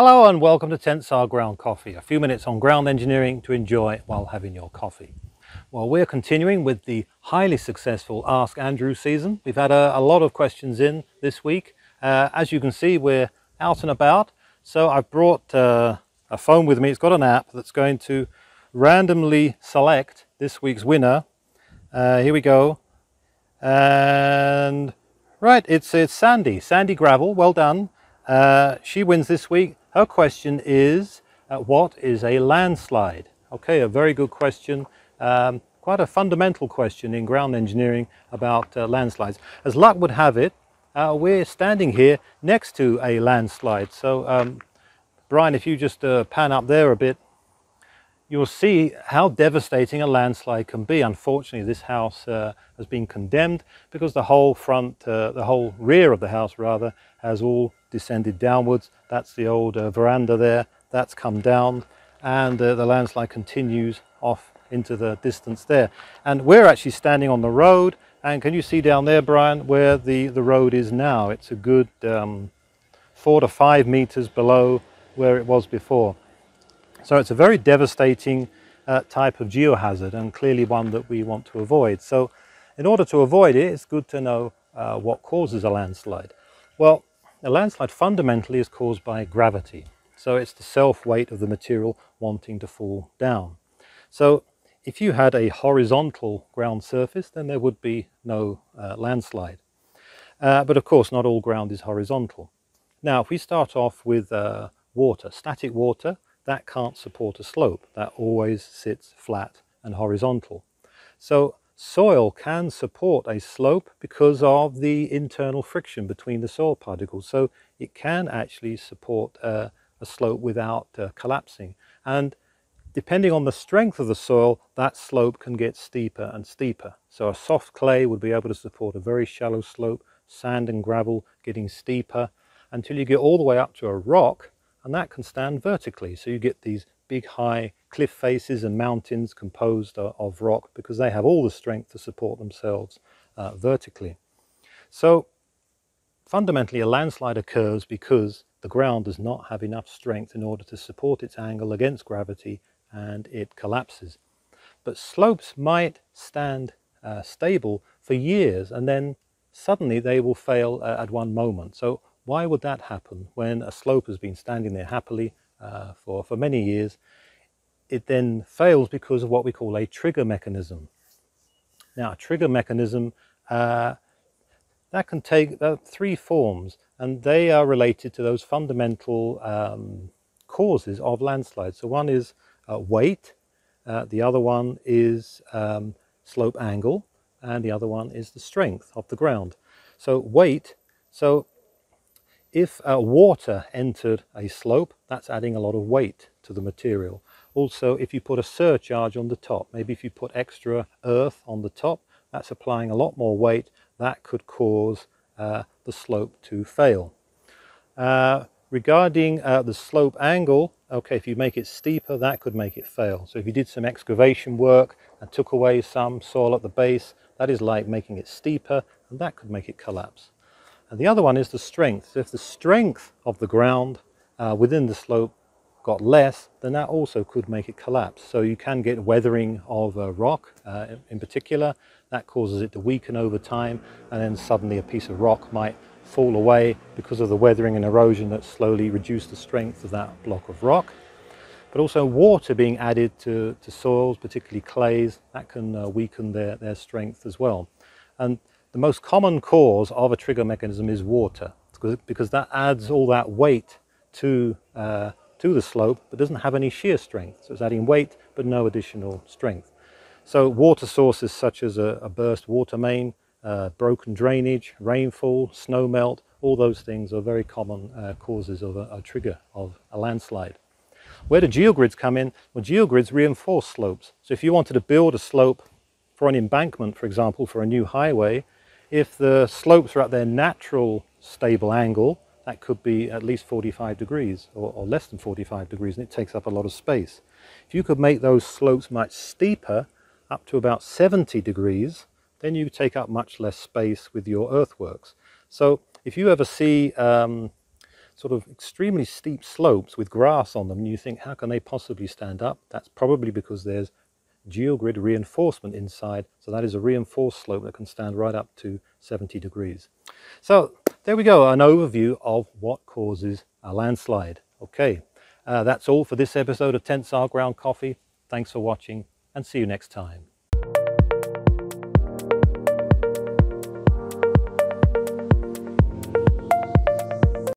Hello and welcome to Tensar Ground Coffee, a few minutes on ground engineering to enjoy while having your coffee. Well, we're continuing with the highly successful Ask Andrew season. We've had a, a lot of questions in this week. Uh, as you can see, we're out and about. So I've brought uh, a phone with me. It's got an app that's going to randomly select this week's winner. Uh, here we go. And right, it's, it's Sandy, Sandy Gravel, well done. Uh, she wins this week. Her question is, uh, what is a landslide? Okay, a very good question. Um, quite a fundamental question in ground engineering about uh, landslides. As luck would have it, uh, we're standing here next to a landslide. So, um, Brian, if you just uh, pan up there a bit, you'll see how devastating a landslide can be. Unfortunately, this house uh, has been condemned because the whole front, uh, the whole rear of the house rather, has all descended downwards. That's the old uh, veranda there, that's come down and uh, the landslide continues off into the distance there. And we're actually standing on the road and can you see down there, Brian, where the, the road is now? It's a good um, four to five meters below where it was before. So it's a very devastating uh, type of geohazard and clearly one that we want to avoid. So in order to avoid it, it's good to know uh, what causes a landslide. Well, a landslide fundamentally is caused by gravity. So it's the self-weight of the material wanting to fall down. So if you had a horizontal ground surface, then there would be no uh, landslide. Uh, but of course, not all ground is horizontal. Now, if we start off with uh, water, static water, that can't support a slope. That always sits flat and horizontal. So soil can support a slope because of the internal friction between the soil particles. So it can actually support uh, a slope without uh, collapsing. And depending on the strength of the soil, that slope can get steeper and steeper. So a soft clay would be able to support a very shallow slope, sand and gravel getting steeper until you get all the way up to a rock and that can stand vertically. So you get these big high cliff faces and mountains composed of rock because they have all the strength to support themselves uh, vertically. So fundamentally a landslide occurs because the ground does not have enough strength in order to support its angle against gravity and it collapses. But slopes might stand uh, stable for years and then suddenly they will fail uh, at one moment. So why would that happen when a slope has been standing there happily uh, for, for many years? It then fails because of what we call a trigger mechanism. Now, a trigger mechanism uh, that can take uh, three forms, and they are related to those fundamental um, causes of landslides. So one is uh, weight, uh, the other one is um, slope angle, and the other one is the strength of the ground. So weight, so if uh, water entered a slope, that's adding a lot of weight to the material. Also, if you put a surcharge on the top, maybe if you put extra earth on the top, that's applying a lot more weight. That could cause uh, the slope to fail. Uh, regarding uh, the slope angle, okay, if you make it steeper, that could make it fail. So if you did some excavation work and took away some soil at the base, that is like making it steeper, and that could make it collapse. And the other one is the strength. So if the strength of the ground uh, within the slope got less, then that also could make it collapse. So you can get weathering of a rock uh, in particular. That causes it to weaken over time, and then suddenly a piece of rock might fall away because of the weathering and erosion that slowly reduced the strength of that block of rock. But also water being added to, to soils, particularly clays, that can uh, weaken their, their strength as well. And the most common cause of a trigger mechanism is water because that adds all that weight to, uh, to the slope but doesn't have any shear strength. So it's adding weight but no additional strength. So water sources such as a, a burst water main, uh, broken drainage, rainfall, snow melt, all those things are very common uh, causes of a, a, trigger of a landslide. Where do geogrids come in? Well, geogrids reinforce slopes. So if you wanted to build a slope for an embankment, for example, for a new highway, if the slopes are at their natural stable angle, that could be at least 45 degrees or, or, less than 45 degrees and it takes up a lot of space. If you could make those slopes much steeper, up to about 70 degrees, then you take up much less space with your earthworks. So if you ever see um, sort of extremely steep slopes with grass on them, and you think, how can they possibly stand up? That's probably because there's geogrid reinforcement inside. So that is a reinforced slope that can stand right up to 70 degrees. So there we go, an overview of what causes a landslide. Okay, uh, that's all for this episode of Tensar Ground Coffee. Thanks for watching and see you next time.